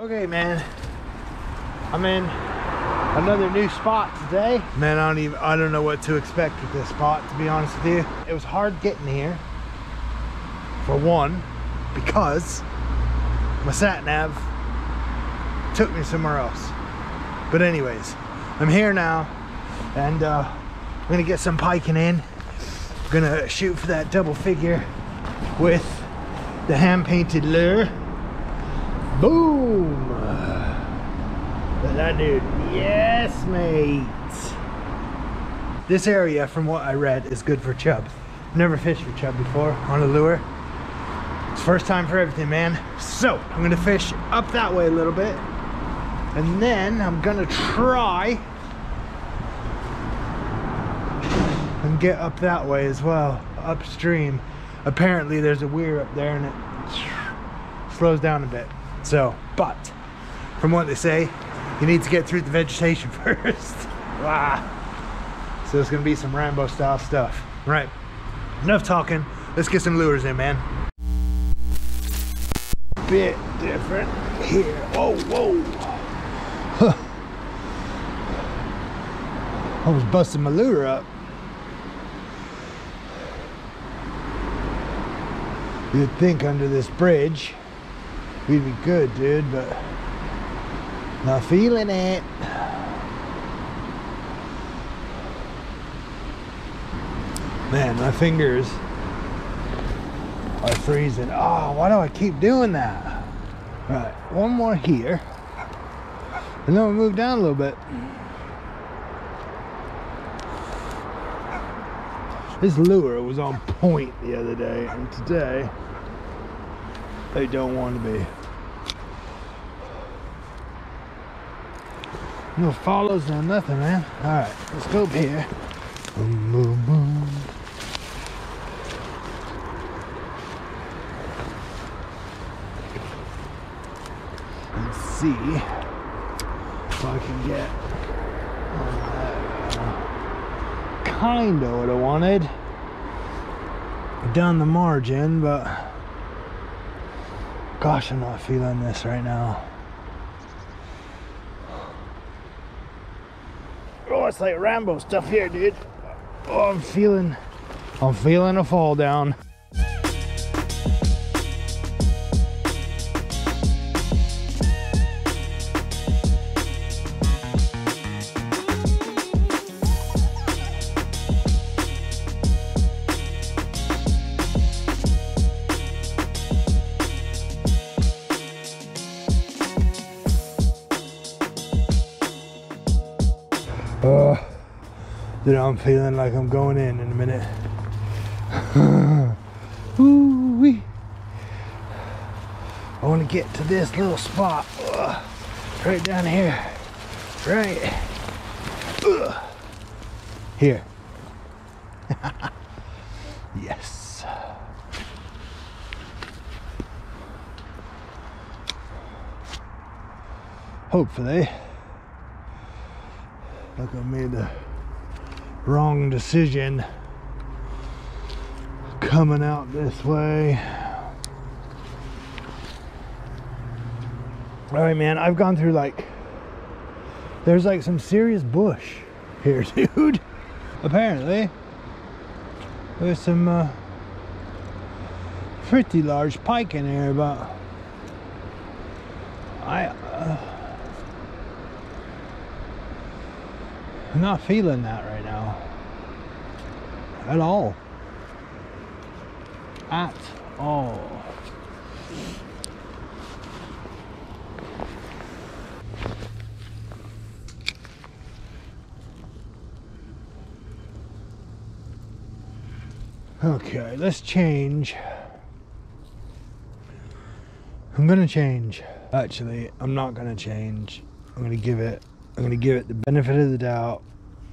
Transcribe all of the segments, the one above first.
Okay, man. I'm in another new spot today. Man, I don't even I don't know what to expect with this spot to be honest with you. It was hard getting here. For one, because my sat nav took me somewhere else. But anyways, I'm here now and uh, I'm gonna get some piking in. I'm gonna shoot for that double figure with the hand painted lure. Boom! That dude. Yes, mate. This area, from what I read, is good for chub. Never fished for chub before on a lure. It's first time for everything, man. So, I'm gonna fish up that way a little bit. And then I'm gonna try and get up that way as well, upstream. Apparently there's a weir up there and it slows down a bit. So, but from what they say, you need to get through the vegetation first. wow. So it's gonna be some Rambo style stuff. Right, enough talking. Let's get some lures in, man. Bit different here. Whoa, whoa. Huh. I was busting my lure up. You'd think under this bridge we'd be good, dude, but not feeling it. Man, my fingers are freezing. Oh, why do I keep doing that? All right, one more here. And then we'll move down a little bit. This lure was on point the other day, and today they don't want to be. No follows, no nothing, man. All right, let's go up here. Boom, boom, boom. Let's see if I can get kind of what I wanted down the margin, but gosh, I'm not feeling this right now. Oh, it's like Rambo stuff here, dude. Oh, I'm feeling, I'm feeling a fall down. I'm feeling like I'm going in in a minute. Ooh wee. I want to get to this little spot uh, right down here. Right. Uh, here. yes. Hopefully like I made the wrong decision coming out this way. All right, man, I've gone through like, there's like some serious bush here, dude. Apparently, there's some uh, pretty large pike in here, but I, uh, I'm not feeling that right. At all. At all. Okay, let's change. I'm gonna change. Actually, I'm not gonna change. I'm gonna give it I'm gonna give it the benefit of the doubt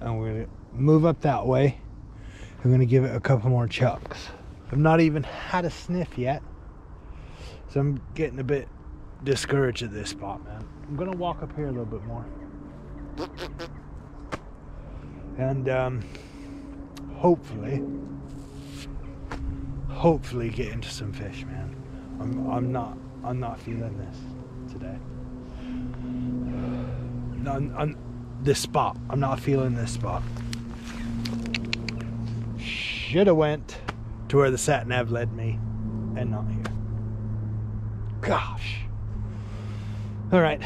and we're gonna move up that way. I'm gonna give it a couple more chucks. I've not even had a sniff yet. So I'm getting a bit discouraged at this spot, man. I'm gonna walk up here a little bit more. And um, hopefully, hopefully get into some fish, man. I'm, I'm not, I'm not feeling this today. on, on this spot. I'm not feeling this spot. Should have went to where the sat nav led me and not here. Gosh. All right.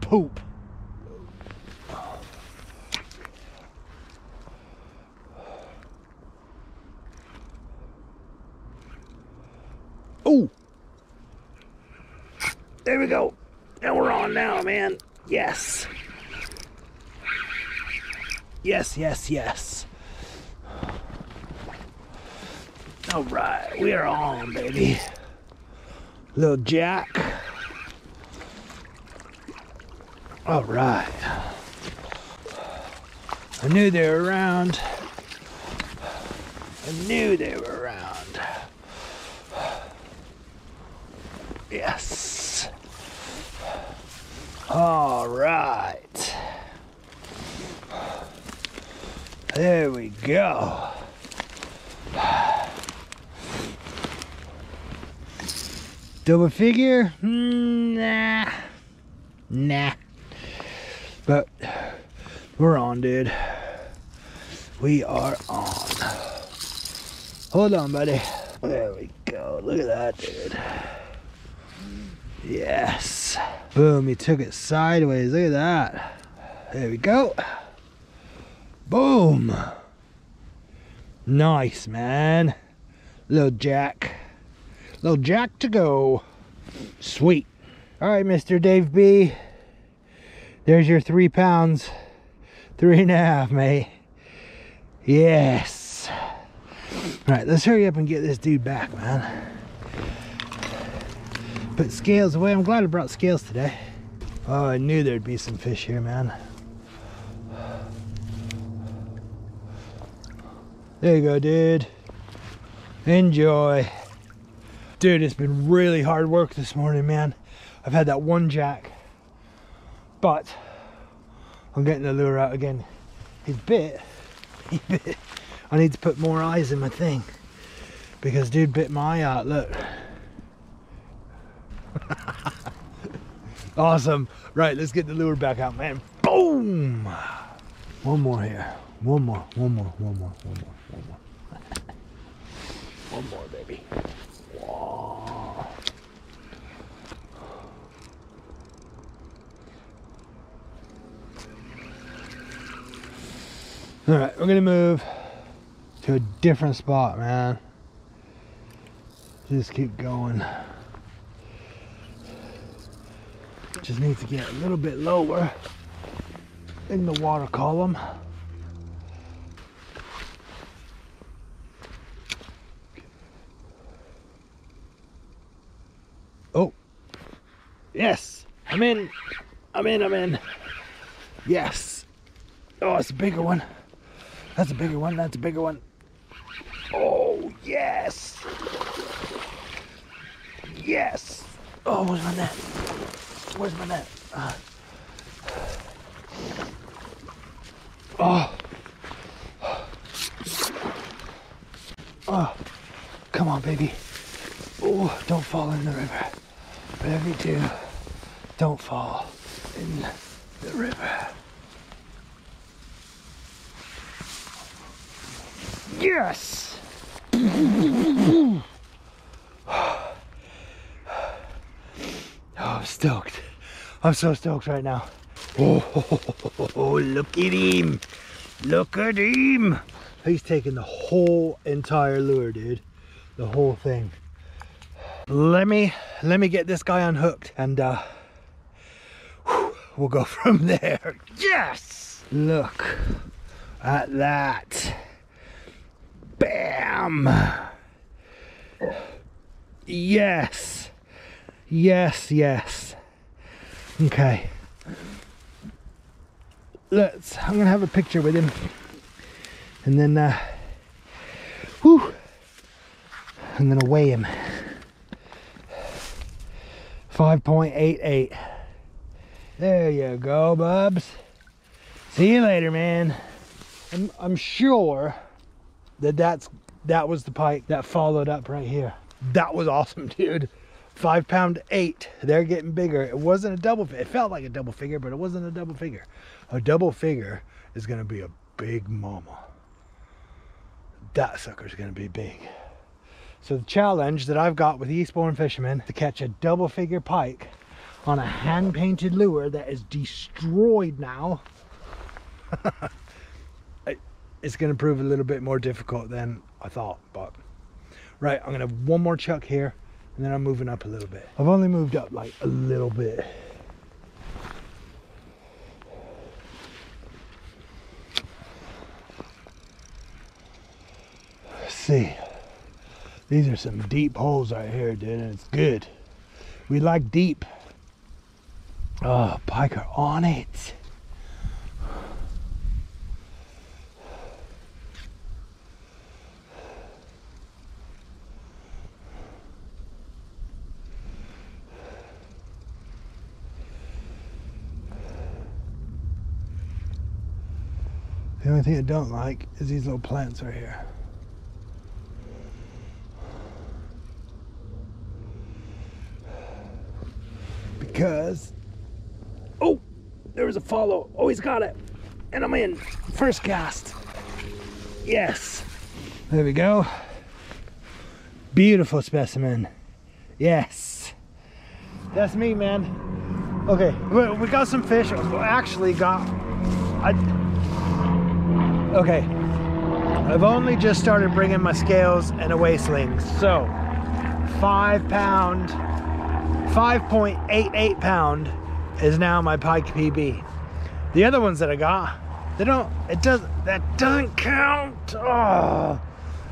Poop. Oh. There we go. And we're on now, man. Yes. Yes, yes, yes. All right, we are on, baby. Little Jack. All right. I knew they were around. I knew they were around. Yes. All right. There we go. Double figure? Hmm, nah. Nah. But we're on, dude. We are on. Hold on, buddy. There we go. Look at that, dude. Yes. Boom, he took it sideways. Look at that. There we go. Boom. Nice, man. Little Jack. Little Jack to go. Sweet. All right, Mr. Dave B. There's your three pounds. Three and a half, mate. Yes. All right, let's hurry up and get this dude back, man. Put scales away. I'm glad I brought scales today. Oh, I knew there'd be some fish here, man. There you go, dude. Enjoy. Dude, it's been really hard work this morning, man. I've had that one jack, but I'm getting the lure out again. He's bit. He bit. I need to put more eyes in my thing because dude bit my eye out. Look. awesome. Right, let's get the lure back out, man. Boom. One more here. One more. One more. One more. One more. One more. one more, baby. All right, we're gonna move to a different spot, man. Just keep going. Just need to get a little bit lower in the water column. Oh, yes, I'm in, I'm in, I'm in. Yes. Oh, it's a bigger one. That's a bigger one. That's a bigger one. Oh, yes. Yes. Oh, where's my net? Where's my net? Uh, oh. Oh. Come on, baby. Oh, don't fall in the river. Whatever you do, don't fall in the river. Yes! oh, I'm stoked. I'm so stoked right now. Oh, look at him. Look at him. He's taking the whole entire lure, dude. The whole thing. Let me, let me get this guy unhooked and uh, we'll go from there. Yes! Look at that. Bam! Yes. Yes, yes. Okay. Let's, I'm gonna have a picture with him. And then, uh, whew, I'm gonna weigh him. 5.88. There you go, bubs. See you later, man. I'm, I'm sure that that's that was the pike that followed up right here. That was awesome, dude. five pound eight. They're getting bigger. It wasn't a double. It felt like a double figure, but it wasn't a double figure. A double figure is gonna be a big mama. That sucker's gonna be big. So the challenge that I've got with Eastbourne fishermen to catch a double figure pike on a hand painted lure that is destroyed now. it's going to prove a little bit more difficult than I thought, but right, I'm going to have one more chuck here and then I'm moving up a little bit. I've only moved up like a little bit. See. These are some deep holes right here, dude, and it's good. We like deep. Oh, pike are on it. The only thing I don't like is these little plants right here. Because, there was a follow. Oh, he's got it. And I'm in. First cast. Yes. There we go. Beautiful specimen. Yes. That's me, man. Okay, we got some fish. We actually got, I, Okay, I've only just started bringing my scales and a weigh sling. So, five pound, 5.88 pound is now my pike PB. The other ones that I got, they don't, it doesn't, that doesn't count. Oh,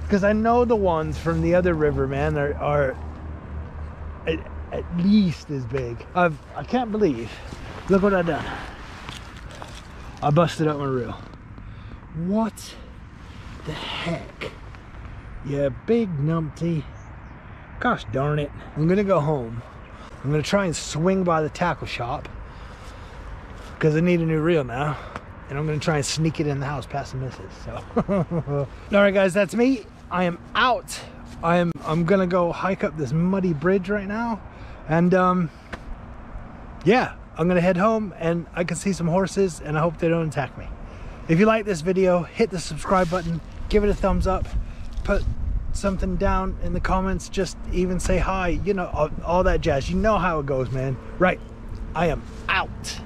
because I know the ones from the other river, man, are, are at, at least as big. I've, I can't believe, look what I done. I busted up my reel. What the heck? Yeah, big numpty. Gosh darn it. I'm gonna go home. I'm gonna try and swing by the tackle shop because I need a new reel now. And I'm gonna try and sneak it in the house past the missus. So, all right, guys, that's me. I am out. I am. I'm gonna go hike up this muddy bridge right now, and um, yeah, I'm gonna head home, and I can see some horses, and I hope they don't attack me. If you like this video, hit the subscribe button, give it a thumbs up, put something down in the comments, just even say hi, you know, all, all that jazz. You know how it goes, man. Right, I am out.